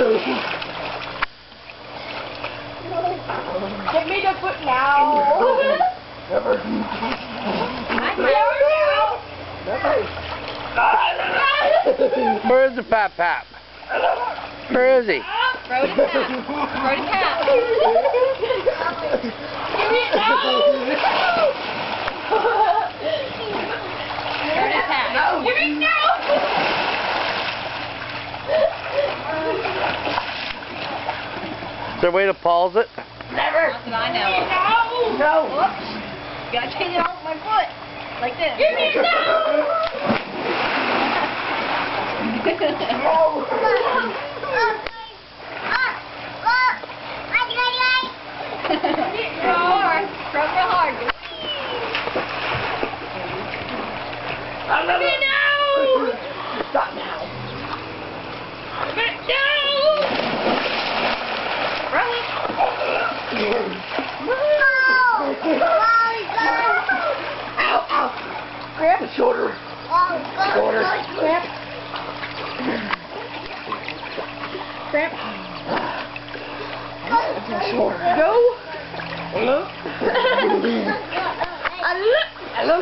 Give me the foot now. Never. Never. Where's the Pap Pap? Where is he? Throw it cap. Throw cap. Give me it now. Throw it cap. Give me it now. Is there a way to pause it? Never. That's what I know. No. No. Whoops. You gotta take it off my foot. Like this. Give me it now. hard. Throw it hard. Give me it now. Stop now. Give me it now. Throw it. Ow, ow. Grab the shoulder. Shoulder. Grab. Grab. Shoulder. Go. Hello? Hello.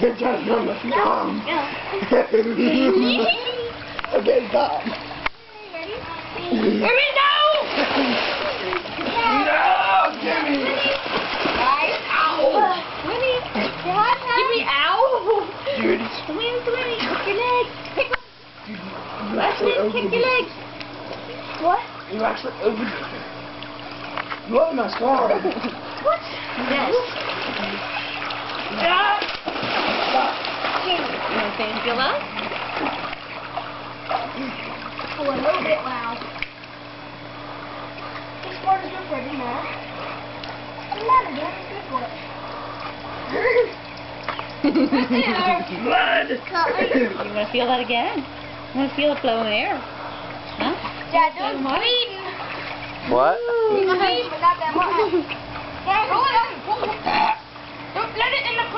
You're trying to come with me arm. okay, stop. Give me now. No, Jimmy. Ow. Give me ow. Dude, Come here, come here. Kick your legs. Kick them. you actually Kick your it. legs. What? You actually opened it. You opened my scar. What? Yes. Stop. You want to feel? Oh, a little bit loud. This part is good for you, man. Doesn't matter. It's good for it. blood! you want to feel that again? I want to feel it flowing air. Huh? Dad, those bleeding. What? Bleeding, but not that much. Roll it up. Don't let it in the